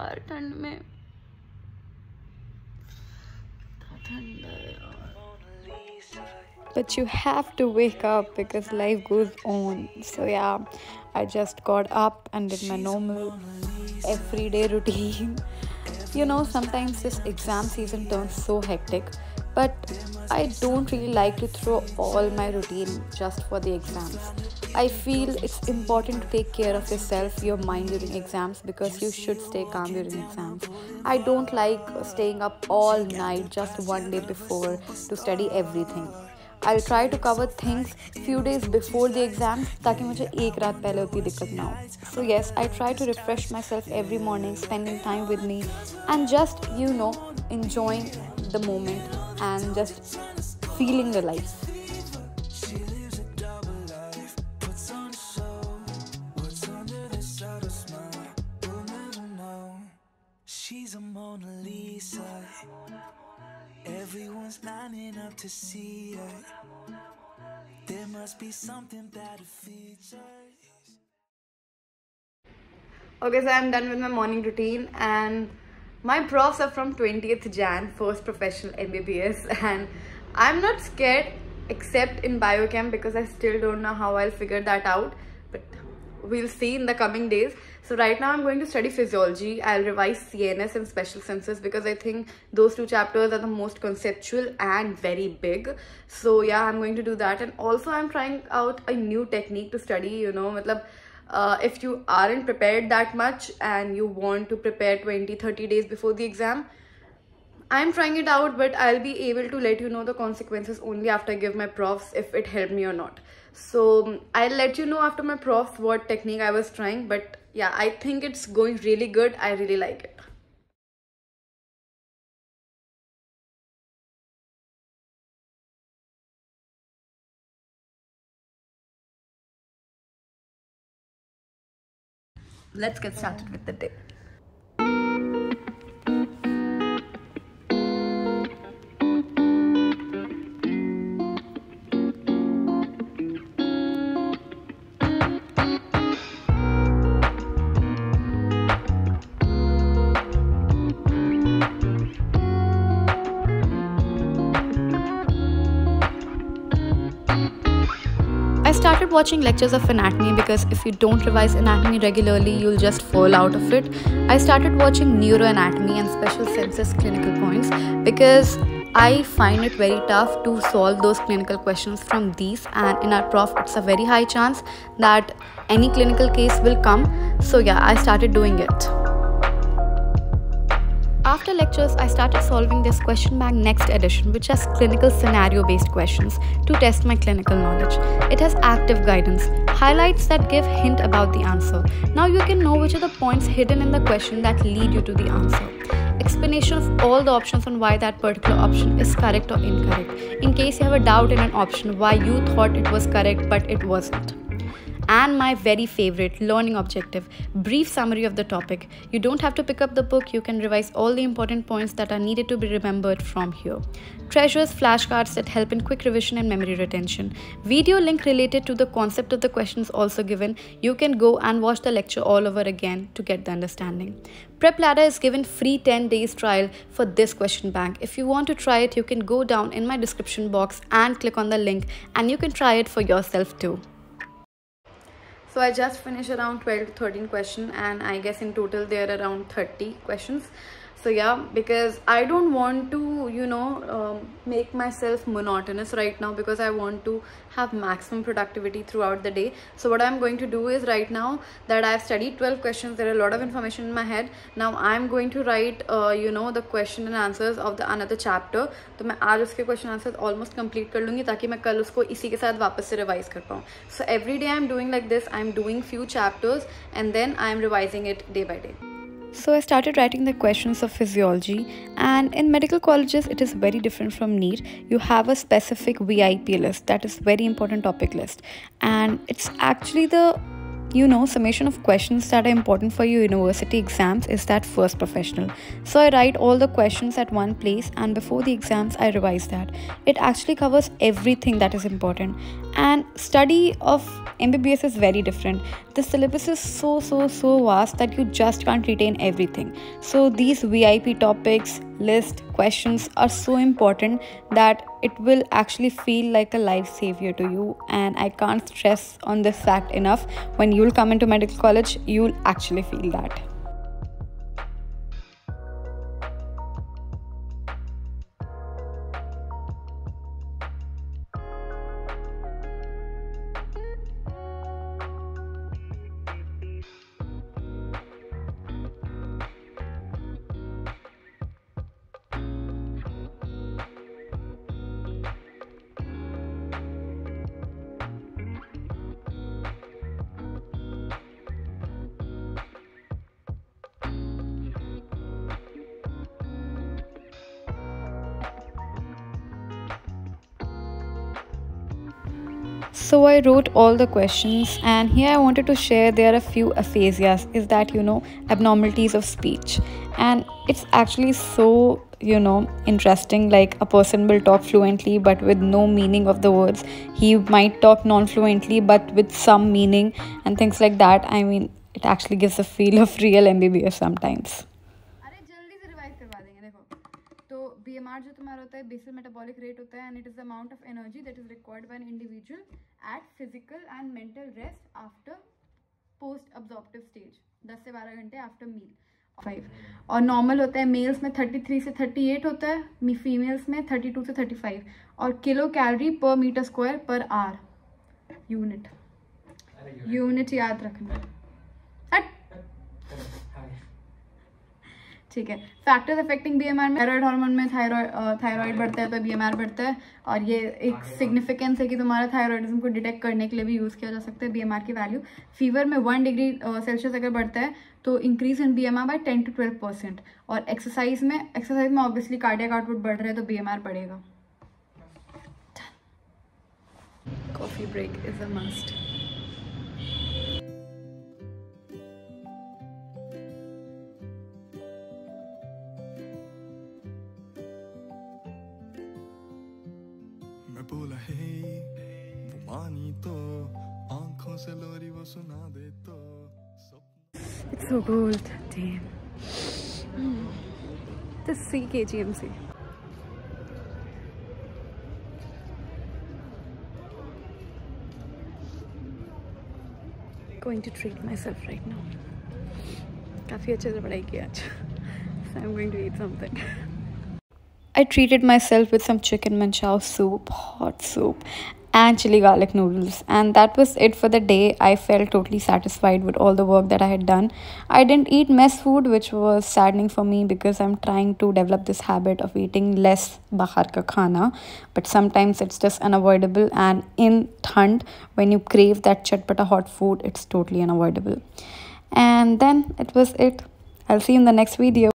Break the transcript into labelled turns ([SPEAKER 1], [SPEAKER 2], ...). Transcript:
[SPEAKER 1] यार ठंड में ठंड है यार but you have to wake up because life goes on so yeah i just got up and did my normal everyday routine you know sometimes this exam season turns so hectic but i don't really like to throw all my routine just for the exams i feel it's important to take care of yourself your mind during exams because you should stay calm during exams i don't like staying up all night just one day before to study everything I try to cover things few days before the exam ताकि मुझे एक रात पहले उतनी दिक्कत ना हो so yes I try to refresh my self every morning spending time with me and just you know enjoying the moment and just feeling the life.
[SPEAKER 2] Everyone's lining up to see her. There must be something that features.
[SPEAKER 1] Okay, so I'm done with my morning routine and my profs are from 20th Jan, first professional MBBS and I'm not scared except in biochem because I still don't know how I'll figure that out but we'll see in the coming days. So right now I'm going to study physiology. I'll revise CNS and special senses because I think those two chapters are the most conceptual and very big. So yeah, I'm going to do that. And also I'm trying out a new technique to study, you know, matlab, uh, if you aren't prepared that much and you want to prepare 20 30 days before the exam i'm trying it out but i'll be able to let you know the consequences only after i give my profs if it helped me or not so i'll let you know after my profs what technique i was trying but yeah i think it's going really good. I really like it. Let's get started with the day started watching lectures of anatomy because if you don't revise anatomy regularly, you'll just fall out of it. I started watching neuroanatomy and special senses clinical points because I find it very tough to solve those clinical questions from these, and in our prof, it's a very high chance that any clinical case will come. So, yeah, I started doing it. After lectures, I started solving this question bank next edition, which has clinical scenario based questions to test my clinical knowledge. It has active guidance, highlights that give hint about the answer. Now you can know which are the points hidden in the question that lead you to the answer. Explanation of all the options on why that particular option is correct or incorrect. In case you have a doubt in an option, why you thought it was correct but it wasn't and my very favorite learning objective brief summary of the topic. You don't have to pick up the book. You can revise all the important points that are needed to be remembered from here. Treasures flashcards that help in quick revision and memory retention. Video link related to the concept of the questions also given. You can go and watch the lecture all over again to get the understanding. PrepLadder is given free 10 days trial for this question bank. If you want to try it you can go down in my description box and click on the link and you can try it for yourself too so I just finished around 12 to 13 questions and I guess in total there are around 30 questions So yeah, because I don't want to, you know, um, make myself monotonous right now because I want to have maximum productivity throughout the day. So what I'm going to do is right now that I've studied 12 questions, there are a lot of information in my head. Now I'm going to write, uh, you know, the question and answers of the another chapter. तो मैं आज उसके question answer almost complete कर लूँगी ताकि मैं कल उसको इसी के साथ वापस से रिवाइज कर पाऊँ so every day I am doing like this I am doing few chapters and then I am revising it day by day so I started writing the questions of physiology and in medical colleges it is very different from NEET. You have a specific VIP list that is very important topic list and it's actually the you know summation of questions that are important for your university exams is that first professional. So i write all the questions at one place and before the exams i revise that. It actually covers everything that is important. And study of mbbs is very different. The syllabus is so so so vast that you just can't retain everything. So these vip topics list questions are so important that it will actually feel like a life savior to you. And i can't stress on this fact enough. When you'll come into medical college you'll actually feel that So I wrote all the questions, and here I wanted to share there are a few aphasias. Is that you know abnormalities of speech, and it's actually so you know interesting. Like a person will talk fluently, but with no meaning of the words. He might talk non-fluently, but with some meaning and things like that. I mean, it actually gives a feel of real MBBS sometimes.
[SPEAKER 3] होता है basal metabolic rate होता है and it is the amount of energy that is required by an individual at physical and mental rest after post absorptive stage दस से बारह घंटे after meal five और normal होता है मेल्स में थर्टी थ्री से थर्टी एट होता है फीमेल्स में थर्टी टू से थर्टी फाइव और kilo calorie per meter square per hour unit unit याद रखना. ठीक है। फैक्टर्स अफेक्टिंग बीएमआर में थायराइड हार्मोन में थायराइड बढ़ता है तो बीएमआर बढ़ता है और ये एक सिग्निफिकेंस है कि तुम्हारा थायराइडिज्म को डिटेक्ट करने के लिए भी यूज़ किया जा सकता है बीएमआर की वैल्यू फीवर में वन डिग्री सेल्सियस अगर बढ़ता है तो increase in BMR by ten to twelve percent और एक्सरसाइज में एक्सरसाइज में ऑब्वियसली कार्डियक आउटपुट बढ़ रहा है तो बी एम
[SPEAKER 1] आर बढ़ेगा। Coffee break is
[SPEAKER 2] a must बोला हे वो मानी तो आंखों से लोरी वो सुना दे तो
[SPEAKER 1] It's so cold. Damn. Mm. The CKGMC. Going to treat myself right now. काफ़ी अच्छे से पढ़ाई की आज. So I'm going to eat something. I treated myself with some chicken manchow soup, hot soup, and chili garlic noodles. And that was it for the day. I felt totally satisfied with all the work that I had done. I didn't eat mess food, which was saddening for me because I'm trying to develop this habit of eating less bahar ka khana. But sometimes it's just unavoidable. And in thand, when you crave that chatpata hot food, it's totally unavoidable. And then it was it. I'll see you in the next video.